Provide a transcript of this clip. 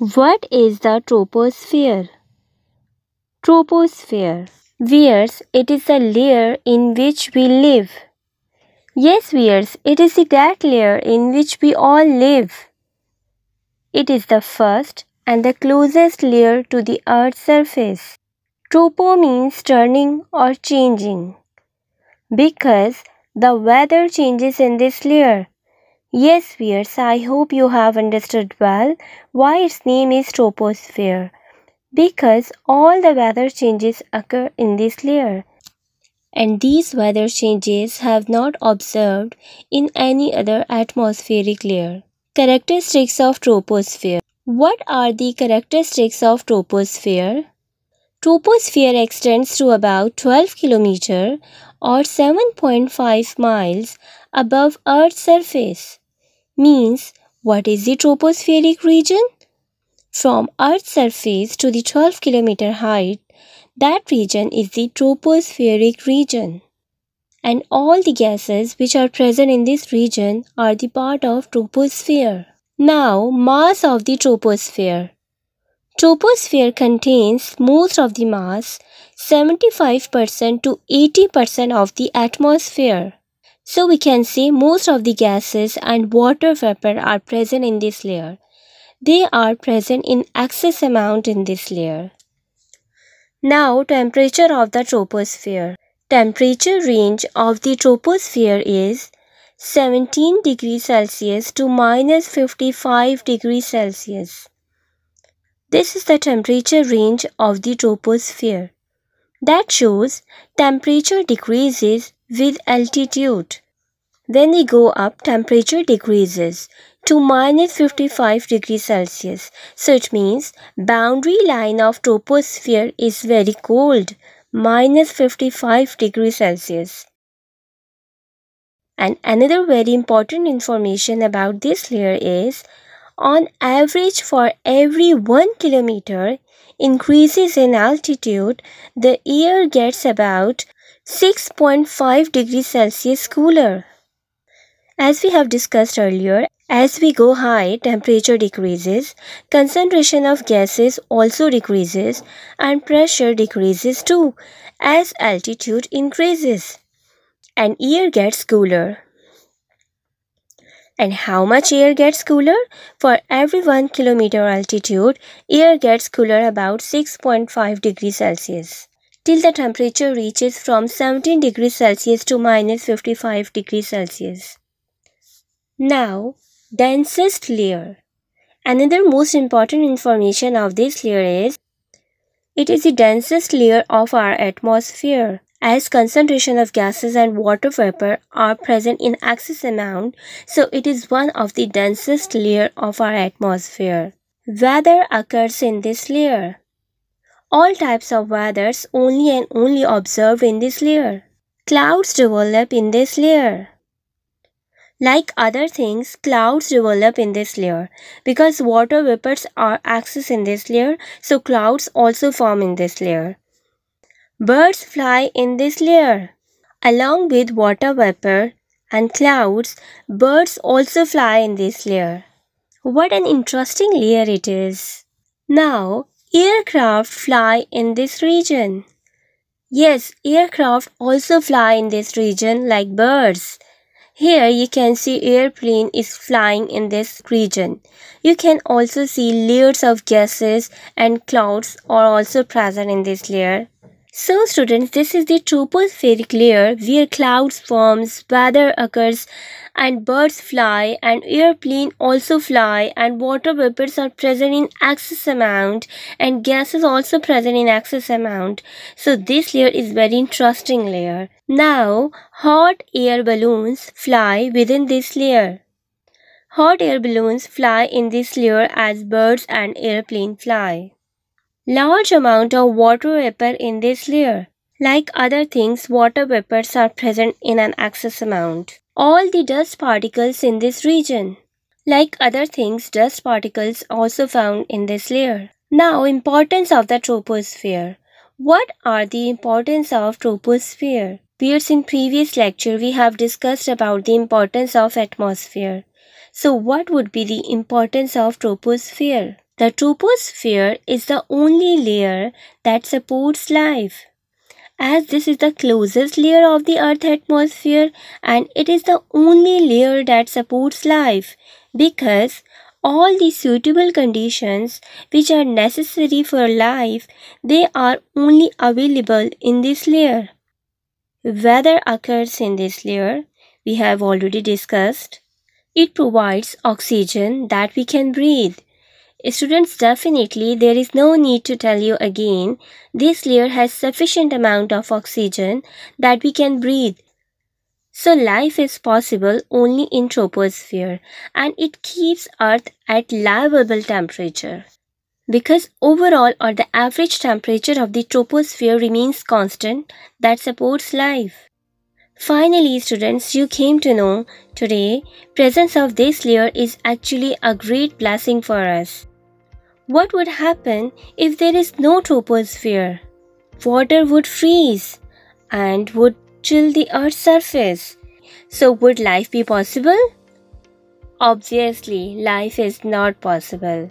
What is the troposphere? Troposphere. Viewers, it is the layer in which we live. Yes, viewers, it is the that layer in which we all live. It is the first and the closest layer to the Earth's surface. Tropo means turning or changing because the weather changes in this layer. Yes, viewers, I hope you have understood well why its name is troposphere. Because all the weather changes occur in this layer. And these weather changes have not observed in any other atmospheric layer. Characteristics of troposphere. What are the characteristics of troposphere? Troposphere extends to about 12 km or 7.5 miles above Earth's surface. Means, what is the tropospheric region? From Earth's surface to the 12 km height, that region is the tropospheric region. And all the gases which are present in this region are the part of troposphere. Now, mass of the troposphere. Troposphere contains most of the mass, 75% to 80% of the atmosphere. So we can see most of the gases and water vapor are present in this layer. They are present in excess amount in this layer. Now temperature of the troposphere. Temperature range of the troposphere is 17 degrees Celsius to minus 55 degrees Celsius. This is the temperature range of the troposphere. That shows temperature decreases with altitude. When we go up, temperature decreases to minus 55 degrees Celsius. So it means boundary line of troposphere is very cold, minus 55 degrees Celsius. And another very important information about this layer is on average for every 1 kilometer increases in altitude, the air gets about 6.5 degrees Celsius cooler. As we have discussed earlier, as we go high, temperature decreases, concentration of gases also decreases, and pressure decreases too as altitude increases, and air gets cooler. And how much air gets cooler? For every 1 kilometer altitude, air gets cooler about 6.5 degrees Celsius till the temperature reaches from 17 degrees Celsius to minus 55 degrees Celsius. Now, densest layer. Another most important information of this layer is it is the densest layer of our atmosphere as concentration of gases and water vapor are present in excess amount, so it is one of the densest layer of our atmosphere. Weather occurs in this layer. All types of weathers only and only observed in this layer. Clouds develop in this layer. Like other things, clouds develop in this layer. Because water vapors are excess in this layer, so clouds also form in this layer. Birds fly in this layer. Along with water vapor and clouds, birds also fly in this layer. What an interesting layer it is. Now, aircraft fly in this region. Yes, aircraft also fly in this region like birds. Here you can see airplane is flying in this region. You can also see layers of gases and clouds are also present in this layer. So students, this is the tropospheric layer where clouds forms, weather occurs and birds fly and airplane also fly and water vapors are present in excess amount and gases also present in excess amount. So this layer is very interesting layer. Now hot air balloons fly within this layer. Hot air balloons fly in this layer as birds and airplane fly large amount of water vapor in this layer. Like other things, water vapors are present in an excess amount. All the dust particles in this region. Like other things, dust particles also found in this layer. Now, importance of the troposphere. What are the importance of troposphere? Peers in previous lecture we have discussed about the importance of atmosphere. So what would be the importance of troposphere? The troposphere is the only layer that supports life. As this is the closest layer of the Earth atmosphere and it is the only layer that supports life because all the suitable conditions which are necessary for life they are only available in this layer. Weather occurs in this layer we have already discussed. It provides oxygen that we can breathe. Students definitely there is no need to tell you again this layer has sufficient amount of oxygen that we can breathe. So life is possible only in troposphere and it keeps earth at livable temperature. Because overall or the average temperature of the troposphere remains constant that supports life. Finally, students, you came to know today presence of this layer is actually a great blessing for us. What would happen if there is no troposphere? Water would freeze and would chill the earth's surface. So would life be possible? Obviously, life is not possible.